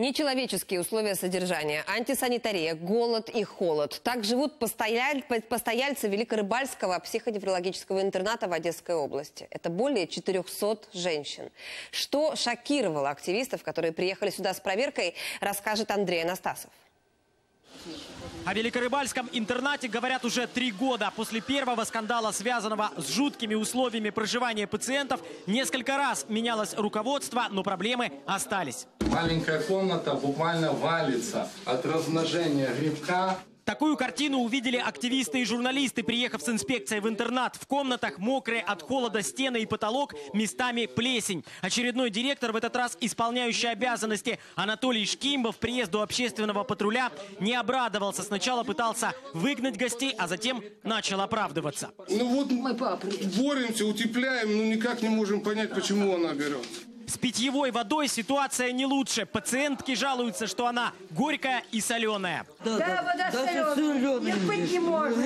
Нечеловеческие условия содержания, антисанитария, голод и холод. Так живут постояль- постояльцы Великорыбальского психодеврологического интерната в Одесской области. Это более 400 женщин. Что шокировало активистов, которые приехали сюда с проверкой, расскажет Андрей Анастасов. О Великорыбальском интернате говорят уже три года. После первого скандала, связанного с жуткими условиями проживания пациентов, несколько раз менялось руководство, но проблемы остались. Маленькая комната буквально валится от размножения грибка. Такую картину увидели активисты и журналисты, приехав с инспекцией в интернат. В комнатах мокрые от холода стены и потолок, местами плесень. Очередной директор, в этот раз исполняющий обязанности Анатолий Шкимбов, приезду общественного патруля не обрадовался. Сначала пытался выгнать гостей, а затем начал оправдываться. Ну вот боремся, утепляем, но никак не можем понять, почему она берет. С питьевой водой ситуация не лучше. Пациентки жалуются, что она горькая и соленая. Да, вода соленая. Терпеть не можно.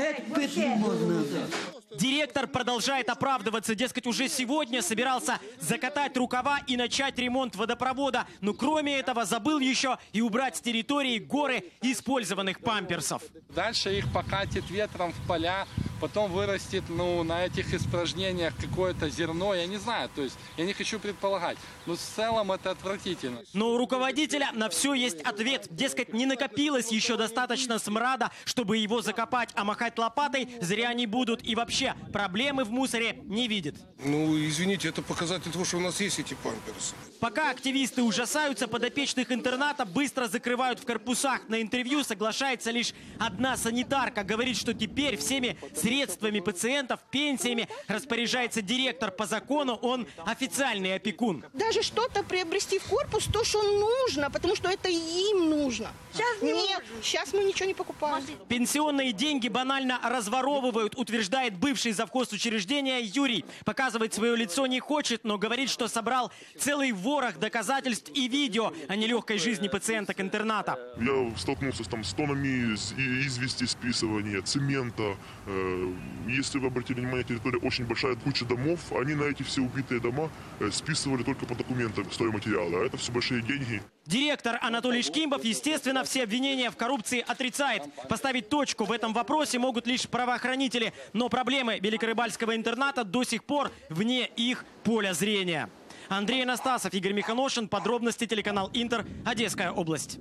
Директор продолжает оправдываться, дескать, уже сегодня собирался закатать рукава и начать ремонт водопровода, но кроме этого забыл еще и убрать с территории горы использованных памперсов. Дальше их покатит ветром в поля, потом вырастет ну, на этих испражнениях какое-то зерно, я не знаю, то есть я не хочу предполагать, но в целом это отвратительно. Но у руководителя на все есть ответ. Дескать, не накопилось еще достаточно смрада, чтобы его закопать, а махать лопатой зря не будут. И вообще, проблемы в мусоре не видит. Ну, извините, это показатель того, что у нас есть эти памперсы. Пока активисты ужасаются, подопечных интерната быстро закрывают в корпусах. На интервью соглашается лишь одна санитарка. Говорит, что теперь всеми средствами пациентов, пенсиями распоряжается директор по закону. Он официальный опекун. даже что-то приобрести в корпус, то, что нужно, потому что это им нужно. Сейчас не Нет, сейчас мы ничего не покупаем. Пенсионные деньги банально разворовывают, утверждает бывший завхоз учреждения Юрий. Показывать свое лицо не хочет, но говорит, что собрал целый ворох доказательств и видео о нелегкой жизни пациенток интерната. Я столкнулся с, там, с тоннами из- и- извести списывания, цемента. Э, Если вы обратили внимание, территория очень большая, куча домов. Они на эти все убитые дома э, списывали только по документам стройматериала. А это все большие деньги. Директор Анатолий Шкимбов, естественно, все обвинения в коррупции отрицает. Поставить точку в этом вопросе могут лишь правоохранители. Но проблемы Великорыбальского интерната до сих пор вне их поля зрения. Андрей Анастасов, Игорь Миханошин. Подробности телеканал Интер. Одесская область.